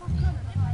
bacana.